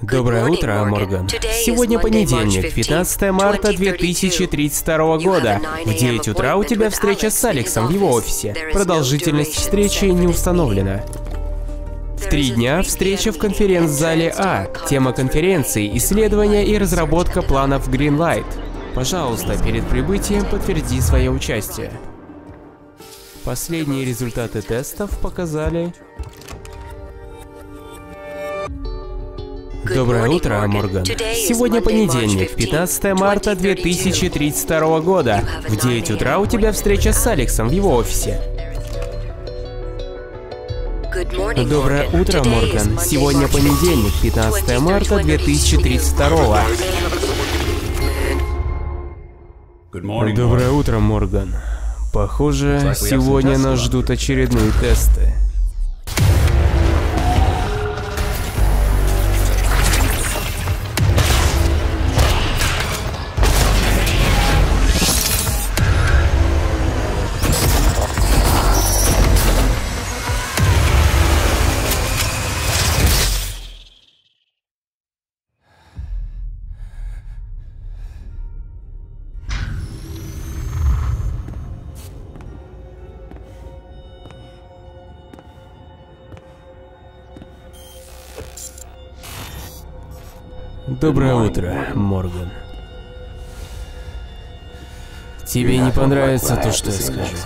Доброе утро, Морган. Сегодня понедельник, 15 марта 2032 года. В 9 утра у тебя встреча с Алексом в его офисе. Продолжительность встречи не установлена. В три дня встреча в конференц-зале А. Тема конференции – исследование и разработка планов Greenlight. Пожалуйста, перед прибытием подтверди свое участие. Последние результаты тестов показали Доброе утро, Морган. Сегодня понедельник, 15 марта 2032 года. В 9 утра у тебя встреча с Алексом в его офисе. Доброе утро, Морган. Сегодня понедельник, 15 марта 2032. Доброе утро, Морган. Похоже, сегодня нас ждут очередные тесты. Доброе утро, Морган. Тебе не понравится то, что я скажу.